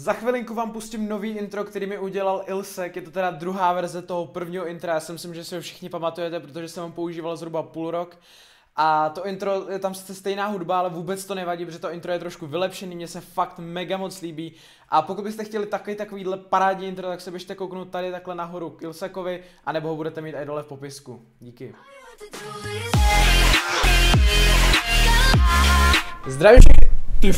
Za chvilinku vám pustím nový intro, který mi udělal Ilsek, je to teda druhá verze toho prvního intra, já si myslím, že si ho všichni pamatujete, protože jsem ho používal zhruba půl rok. A to intro, je tam sice stejná hudba, ale vůbec to nevadí, protože to intro je trošku vylepšený, mně se fakt mega moc líbí. A pokud byste chtěli takový takovýhle parádní intro, tak se běžte kouknout tady takhle nahoru k Ilsekovi, anebo ho budete mít i dole v popisku. Díky. Zdravím. Ty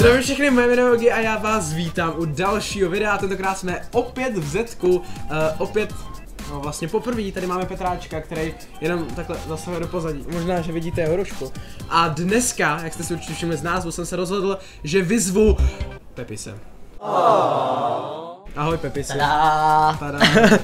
Zdravím všechny moje jméno a já vás vítám u dalšího videa, tentokrát jsme opět v Zetku, uh, opět No vlastně poprvé tady máme Petráčka, který jenom takhle zasahuje do pozadí. Možná, že vidíte jeho rožku. A dneska, jak jste si určitě všimli z názvu, jsem se rozhodl, že vyzvu Pepise. Ahoj Pepise. Tada. Tada.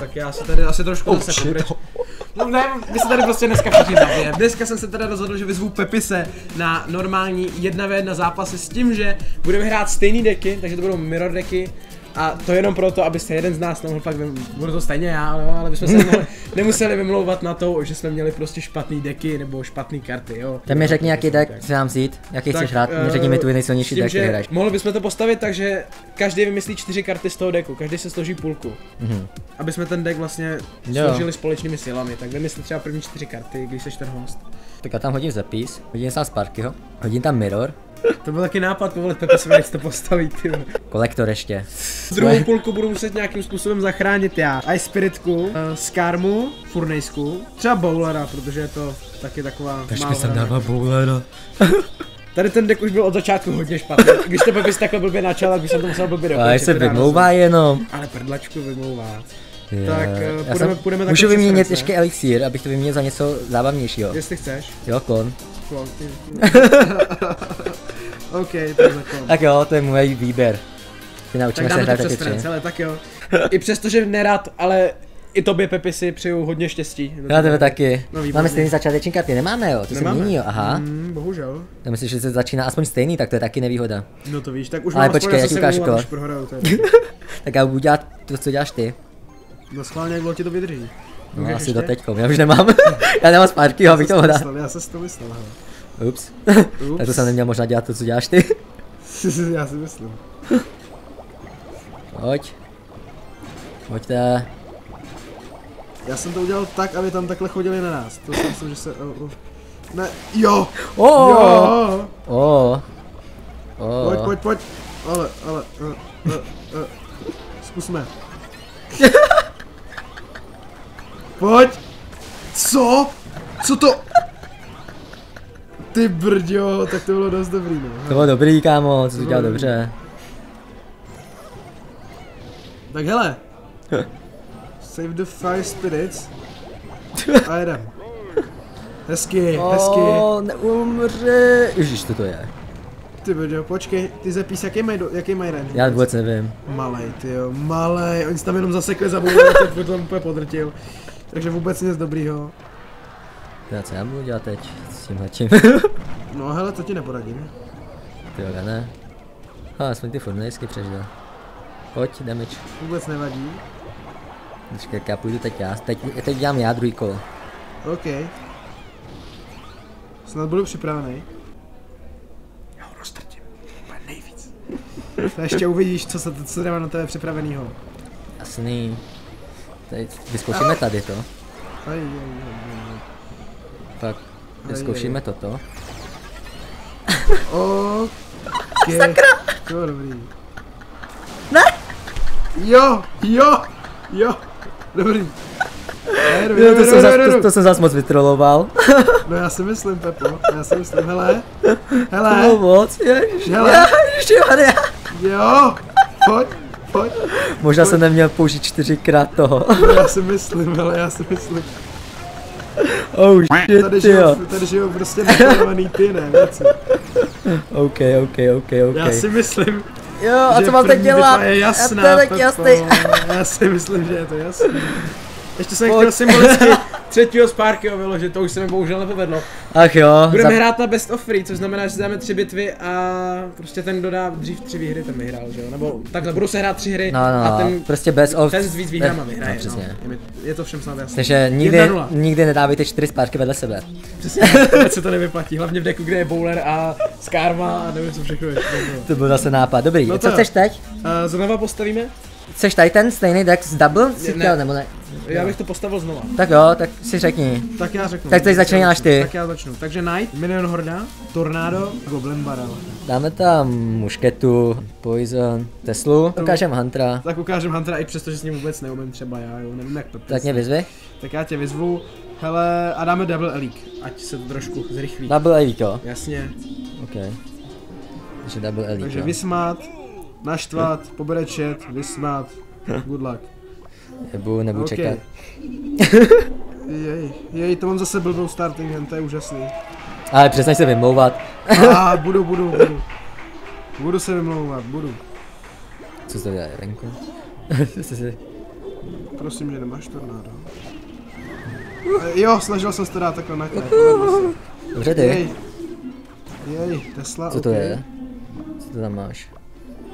Tak já se tady asi trošku Oh, zase. No ne, my se tady prostě dneska všichni zabijeme. Dneska jsem se teda rozhodl, že vyzvu Pepise na normální 1v1 zápasy s tím, že budeme hrát stejný deky, takže to budou mirror deky. A to jenom proto, abyste jeden z nás nemohl pak, budu to stejně já, no, ale bychom se nemohli, nemuseli vymlouvat na to, že jsme měli prostě špatný deky nebo špatný karty, jo. Tak mi řekni, jaký deck si mám vzít, jaký chceš hrát, mi řekni mi tu nejsilnější deck, který hraješ. Mohli bychom to postavit tak, že každý vymyslí čtyři karty z toho deku, každý se složí půlku. Mhm. Aby jsme ten deck vlastně Jo. složili společnými silami, tak vymysli třeba první čtyři karty, když jsi ten host. Tak já tam hodím zapis, hodím tam Sparkyho, hodím tam Mirror, To byl taky nápad, povolit se to postavit, ty. kolektor ještě. Druhou půlku budu muset nějakým způsobem zachránit já. Ice Spiritku, uh, Skarmu, Furnejsku, třeba Bowlera, protože je to taky taková málo hraná. bowlera. Tady ten deck už byl od začátku hodně špatný. Když to Pepis takhle blbě načal, tak bych jsem to musel blbě dokončit. Ale se teda vymlouvá jenom. Ale prdlačku vymlouvá. Je. Tak, Já půjdeme- půjdeme Můžu vyměnit ještě elixír, abych to vyměnil za něco zábavnějšího. Jestli chceš. Jo, klon. Klon, ty- OK, klon. Tak jo, to je můj výběr. Ty Tak naučíme se hrát taky tři. ale tak jo. I přesto, že nerad, ale i tobě Pepi si přeju hodně štěstí. Já tebe taky. No, výborně. Máme stejný začáteční karty, nemáme jo, to se Nemáme. mění jo, aha. Mm, bohužel. Já myslím, že se začíná aspoň stejný, tak to je taky nevýhoda. No to víš, tak už Ale počkej, jak zase ukážu je. Tak já budu dělat to, co děláš ty. No schválně, jak dlouho ti to vydrží. No Můžeš asi do teďko, já už nemám. já nemám to Já hrál. jsem já se to myslel. Ups. Ups. tak to jsem neměl možná dělat to, co děláš ty. já si myslím. Pojď. Pojďte. Já jsem to udělal tak, aby tam takhle chodili na nás. To si myslím, že se... Oh, oh. Ne, jo! O, Jo! o, o. Pojď, pojď, pojď. Ale, ale, uh, uh, uh. Zkusme. Pojď! Co? Co to? Ty brďo, tak to bylo dost dobrý, no. To bylo dobrý, kámo, co udělal No. dobře. Tak hele. Save the five spirits. A jedem. Hezky, hezky. O, neumře. Ježiš, co to je? Ty brďo, počkej, ty zapís, jaký mají, jaký mají range? Já vůbec nevím. Malej, ty jo, malej, oni se tam jenom zasekli za boulet, teď potom úplně podrtil. Takže vůbec nic dobrýho. Já co já budu dělat teď s tímhle čím? No hele, to ti neporadím. Ty jo, ne. Ha, aspoň ty furnejsky přežil. Pojď, damage. Vůbec nevadí. Počkej, jak já půjdu teď já. Teď, teď dělám já druhý kolo. OK. Snad budu připravený. Já ho roztrtím. Úplně nejvíc. To ještě uvidíš, co se co na tebe připravenýho. Jasný. Teď vyzkoušíme tady to. Aj, vyzkoušíme toto. O, Sakra! To bylo dobrý. Ne! Jo, jo, jo. Dobrý. Ne, dobrý, Jo, to, dobrý, jsem dobrý, zas, dobrý. to, to jsem zas moc vytroloval. No já si myslím, Pepo, já si myslím, hele, hele, No moc, ježiš, Hele. ježiš, jo, pojď, pojď, Možná jsem neměl použít čtyřikrát toho. no, já si myslím, hele, já si myslím, Oh shit, tady žijou, tady žijou prostě neplánovaný ty, ne, věci. OK, OK, OK, OK. Já si myslím, Jo, a co mám teď dělat? je jasná, to je tak jasný. já si myslím, že je to jasný. Ještě jsem Pojď. chtěl symbolicky, třetího Sparkyho vyložit, to už se mi bohužel nepovedlo. Ach jo, Budeme za- hrát na best of free, což znamená, že si dáme tři bitvy a prostě ten, kdo dá dřív tři výhry, ten vyhrál, že jo? Nebo takhle, budou se hrát tři hry No, no, a no, ten, prostě bez of... ten s víc výhrama vyhraje. No, přesně. No. Je, je to všem snad jasné. Takže nikdy, 1-0. nikdy nedávejte čtyři spárky vedle sebe. Přesně, se to nevyplatí, hlavně v deku, kde je bowler a Skarma a nevím co všechno ještě. To byl zase nápad. Dobrý, No no co chceš teď? Uh, znova postavíme? Chceš tady ten stejný deck s double? Si Ne. chtěl, nebo ne? Já bych to postavil znova. Tak jo, tak si řekni. Tak já řeknu. Tak teď začínáš ty. Tak já začnu. Takže Knight, Minion Horda, Tornado, Goblin Barrel. Dáme tam mušketu, poison, Teslu, ukážem Huntera. Tak ukážem Huntera i přesto, že s ním vůbec neumím třeba já, jo, nevím jak to Tak mě vyzvi. Tak já tě vyzvu, hele, a dáme Double Elite, ať se to trošku zrychlí. Double elite, jo. Jasně, OK. Takže double elite, takže jo. vysmát, naštvat, pobrečet, vysmát, good luck. Jebu, nebudu OK. čekat. Jej, jej, to mám zase blbou starting hand, to je úžasný. Ale přestaň se vymlouvat. A budu, budu, budu. Budu se vymlouvat, budu. Co to dělá, venku? Prosím, že nemáš tornádo. Eh, Jo, snažil jsem se to dát takhle na. Dobře ty, Jej. Jej, Tesla, co to ok. je? Co to tam máš?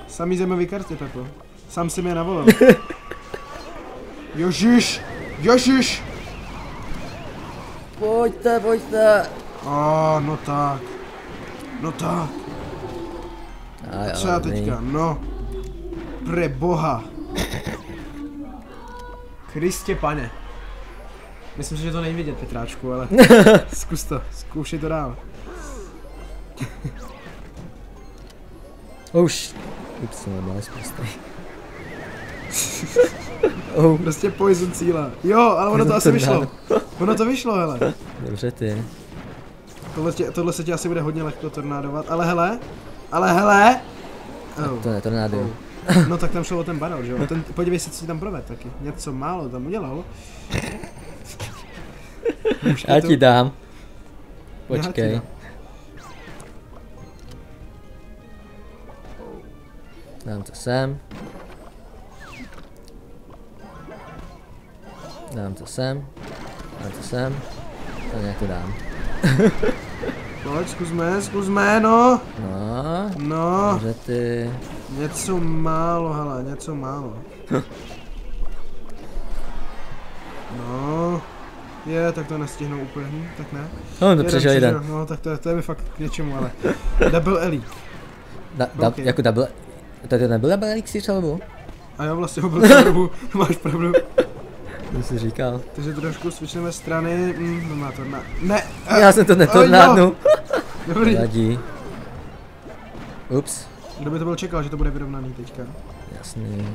Samý zemový karty, Pepo. Sám si je navolil. Jožiš! Jožiš! Pojďte, pojďte. A no tak. No tak. A jo, Co já teďka? No. Pre boha. Kristě pane. Myslím si, že to není vidět, Petráčku, ale zkus to, zkoušej to dál. Už. Jsem nebyl zprostý. oh, Prostě poison cíle. Jo, ale ono to asi vyšlo. Ono to vyšlo, hele. dobře ty. Tohle, tě, tohle se ti asi bude hodně lehko tornádovat, ale hele. Ale hele. Oh. To ne, to nenádu. No tak tam šlo o ten barrel, že jo? Ten, podívej se, co si tam proved taky. Něco málo tam udělal. Já ti dám. Já ti Počkej. dám. Dám to sem. Dám to sem. Dám to sem. To nějak to dám. Pojď, zkusme, zkusme, no. No, No, dobře ty. něco málo, hele, něco málo. No, je, tak to nestihnou úplně, hm, tak ne. No, to přežil jeden. No, tak to, je- to je mi fakt k něčemu, ale. Double Elite. Da, da, Ok. Jako double... To, to nebyl double elixir celou A jo, vlastně celou dobu, máš pravdu. To jsi říkal. Takže trošku switchneme strany, mm, no má to na... Ne, Já jsem to netornádnu. dobrý. Vadí. Ups. Kdo by to byl čekal, že to bude vyrovnaný teďka? Jasný.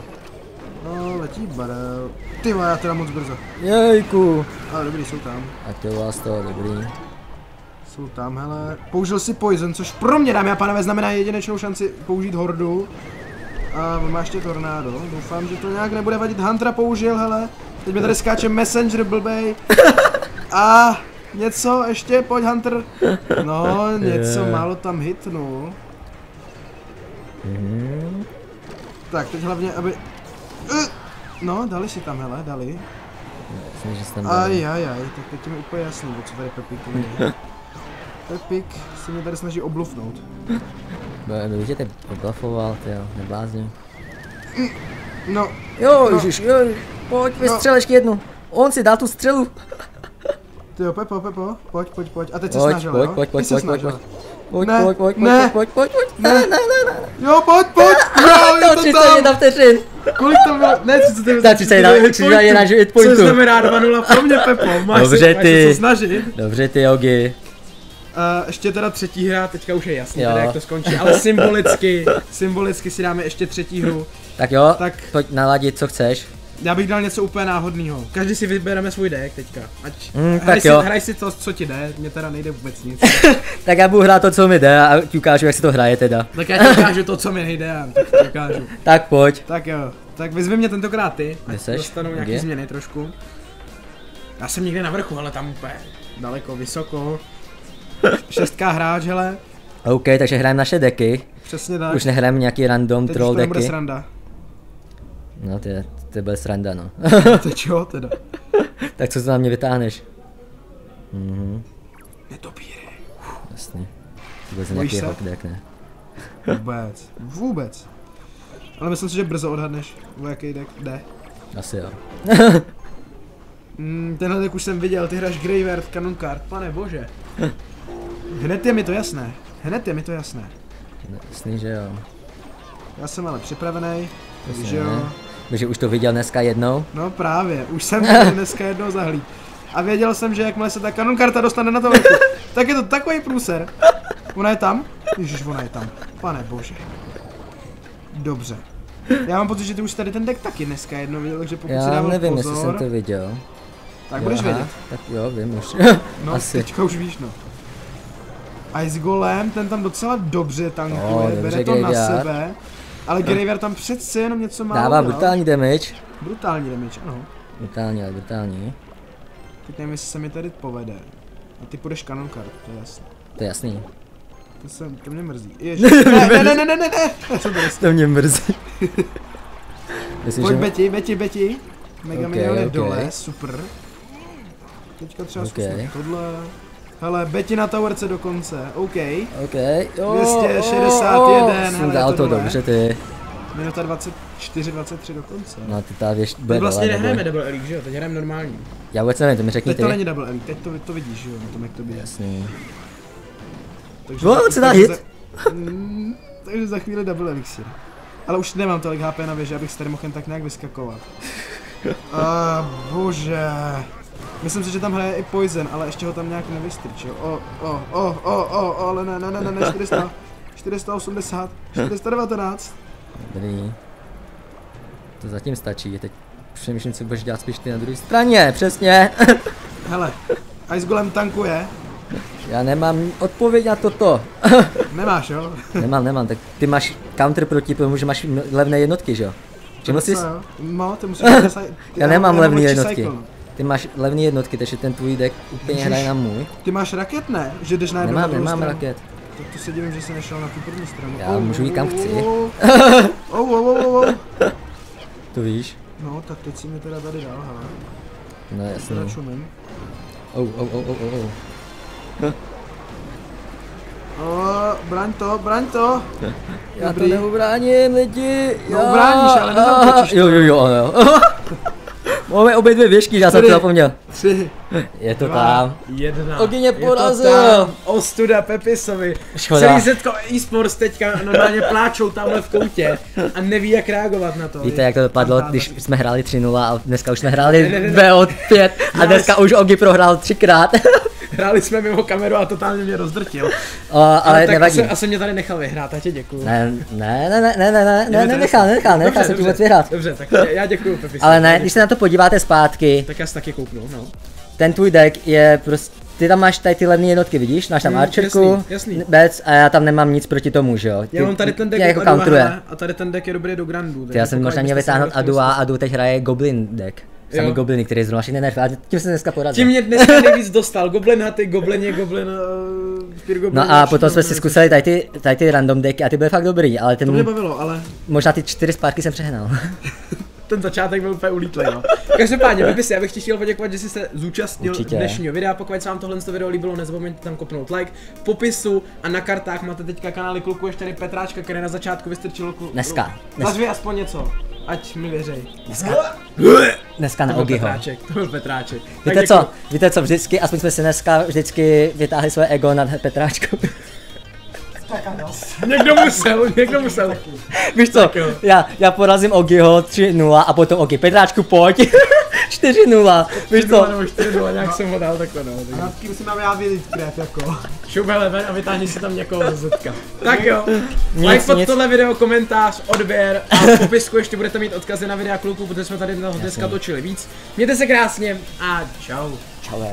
No, letí barel. Ty já teda moc brzo. Jejku. Ale dobrý, jsou tam. Aktivoval jsi to, dobrý. Jsou tam, hele. Použil si poison, což pro mě, dámy a pánové, znamená jedinečnou šanci použít hordu. A on má ještě tornádo. Doufám, že to nějak nebude vadit. Huntera použil, hele. Teď mi tady skáče Messenger blbej. A něco ještě, pojď Hunter. No, něco Je. málo tam hitnul. Mhm. Tak, teď hlavně, aby... Eh, No, dali si tam, hele, dali. Myslím, že dal. Aj, aj, aj, tak teď je mi úplně jasný, co tady Pepík jde. Pepík se mě tady snaží oblufnout. Byl tě teď oblafoval, ty jo, neblázně. No, Jo, No. ježiš, jo, pojď, No. vystřel ještě jednu. On si dal tu střelu. ty jo, Pepo, Pepo, pojď, pojď, pojď. A teď se Pojď, snažil, pojď, jo? pojď, Ty pojď, pojď, pojď, pojď. Pojď, Ne, pojď, pojď, ne. pojď, pojď, pojď, pojď. Ne. Ne, ne, ne, ne. Jo, pojď, pojď! Jo, je To to 31 tam! vteřin. Kolik to bylo? Ne, 31, Tak 31 31 hit pointů. Co znamená 2-0 pro mě, Pepo? Máš Dobře, ty. Dobře ty jogi. Uh, ještě teda třetí hra, teďka už je jasný, teda jak to skončí, ale symbolicky, symbolicky si dáme ještě třetí hru. Tak jo, Tak pojď naladit, co chceš. já bych dal něco úplně náhodného. Každý si vybereme svůj deck teďka. Ať Mm, hraj, tak si, jo. hraj si to, co ti jde, mně teda nejde vůbec nic. Tak já budu hrát to, co mi jde a ti ukážu, jak se to hraje teda. tak já ti ukážu to, co mi nejde, a tak ti ukážu. Tak pojď. Tak jo, tak vyzvi mě tentokrát ty, ať seš? dostanou nějaký změny trošku. Já jsem někde na vrchu, ale tam úplně daleko, vysoko. Šestká hráč, hele, OK, takže hrajeme naše deky. přesně tak. Už nehrajeme nějaký random Teď troll to deky. sranda. No ty, To bude sranda, no. To čo teda? tak co to na mě vytáhneš? Mhm, Netopíry. jasně. Vůbec Bojíš nějaký se? hokdek, ne? Vůbec. Vůbec. Ale myslím si, že brzo odhadneš, o jaký deck jde. Asi jo. Mm, tenhle deck už jsem viděl, ty hráš Graveyard Cannon Card, pane bože. Hned je mi to jasné. Hned je mi to jasné. Jasný, že jo. Já jsem ale připravený. Jasně, že jo. Takže už to viděl dneska jednou. No právě, už jsem to dneska jednou zahlíd. A věděl jsem, že jakmile se ta kanon karta dostane na to tak je to takový průser. Ona je tam? Ježíš, ona je tam. Pane bože. Dobře. Já mám pocit, že ty už tady ten deck taky dneska jednou viděl, takže pokud si Já dával nevím, pozor, jestli jsem to viděl. tak Jo, budeš aha, vědět. Tak jo, vím už. No, Asi. teďka už víš, no. Ice Golem, ten tam docela dobře tankuje, No, bere to na Graveyard. sebe. Ale Graveyard tam přece jenom něco málo Dává brutální damage. Brutální damage, ano. Brutální, ale brutální. Teď nevím, jestli se mi tady povede. A ty půjdeš kanon card, to je jasné. To je jasný. To, se, to mě mrzí. Ježiš, ne, ne, ne, ne, ne, ne, ne. Co to? To mě mrzí. Myslím, Pojď že... Betty, Betty, Betty. Mega Ok, Minion je ok. dole, super. Teďka třeba Ok. zkusím tohle. Hele, Betty na towerce dokonce, OK. OK. Jo, 261, Jsem hele, dal je to to dole. dobře, ty. Minuta 24, 23 dokonce. No, ty ta věž My bude vlastně dole, nehrajeme. Double Elite, že jo? Teď hrajeme normální. Já vůbec nevím, to mi řekni Teď to ty. není Double Elite, teď to, to vidíš, že jo, na tom jak to bije. Jasný. Takže, No, on se dá hit. Za, mm, takže za chvíli Double Elixir. Ale už nemám tolik HP na věži, abych s tady mohl jen tak nějak vyskakovat. A bože. Myslím si, že tam hraje i Poison, ale ještě ho tam nějak nevystrčil. O, o, o, o, o, o, ale ne, ne, ne, ne, ne, 400, 480, 419. Dobrý. To zatím stačí, teď přemýšlím, co budeš dělat spíš ty na druhé straně, přesně. Hele, Ice Golem tankuje. Já nemám odpověď na toto. Nemáš, jo? nemám, nemám, tak ty máš counter proti tomu, že máš levné jednotky, že jo? Všiml jsi? No, ty musíš... ty- Já nemám mám levné jednotky. cycle. Ty máš levné jednotky, takže ten tvůj deck úplně Ježiš. hraje na můj. Ty máš raket, ne? Že jdeš na jednu Nemám, nemám stranu. raket. Tak to se divím, že jsi nešel na tu první stranu. Já můžu jít kam chci. Oh, oh, oh, oh, oh. To víš? No, tak teď si mi teda tady dal, hele. No Teda jasně. čumím. Oh, oh, oh, oh, oh, oh. O, braň to, braň to. Já to Dobrý. neubráním, lidi. No, ubráníš, ale nezautočíš to. Jo, jo, jo, jo. Máme obě dvě věžky, já jsem to zapomněl. Tři, Je to dva, tam. jedna. Ogině porazil. Ostuda Pepisovi. Škoda. Celý Zetko e-sports teďka normálně pláčou tamhle v koutě a neví jak reagovat na to. Víte, jak to dopadlo, když jsme hráli 3-0 a dneska už jsme hráli ne. 2 od 5 a dneska už Ogi prohrál třikrát. Hráli jsme mimo kameru a totálně mě rozdrtil. O, ale tak nevadí. asi, asi mě tady nechal vyhrát, a tě děkuju. Ne, ne, ne, ne, ne, ne, ne, ne, nenechal, nenechal, nenechal dobře. vůbec vyhrát. Dobře, tak já- já děkuju Pepi. Ale ne, když se na to podíváte zpátky, Tak já si taky kouknu, no. ten tvůj deck je prostě, ty tam máš tady ty levné jednotky, vidíš? Máš tam Hmm, Archerku, jasný, jasný. Bec a já tam nemám nic proti tomu, že jo? Ty, Já mám tady ten deck jako counteruje. a tady ten deck je dobrý do Grandu. Ty já jsem možná měl vytáhnout Adu a Adu teď hraje Goblin deck. Samý Jo. Gobliny, který zrovna všechny nerfy, ale tím jsem dneska porazil. Tím mě dneska nejvíc dostal, Goblin Haty, Goblin je Goblin, uh, Goblin. No a potom jsme si zkusili tady ty, tady ty random decky a ty byly fakt dobrý, ale To mě ten, bavilo, ale možná ty čtyři zpátky jsem přehnal. ten začátek byl úplně ulítlý, no. Každopádně, Pepi, já bych ti chtěl poděkovat, že jsi se zúčastnil Určitě. dnešního videa. Pokud se vám tohle video líbilo, nezapomeňte tam kopnout like. V popisu a na kartách máte teďka kanály kluku, ještě tady Petráčka, který na začátku vystrčil klu... Dneska. Nazvi aspoň něco, ať mi věřej. Dneska na To byl Ogiho. Petráček, to byl Petráček. Víte co, víte co, vždycky, aspoň jsme si dneska vždycky vytáhli své ego nad Petráčkou. Někdo musel, někdo musel. Víš co, já, já porazím Ogiho 3-0 a potom Ogi, Petráčku pojď, 4-0, víš co, Nebo 4 0, nějak jsem ho dal takhle, no. takže- Nad kým si mám já vědět krev, jako. Šup hele ven a vytáhni si tam někoho ze zetka. Tak jo, like pod nic. tohle video, komentář, odběr a v popisku ještě budete mít odkazy na videa kluků, protože jsme tady dneska točili víc. Mějte se krásně a čau. čau.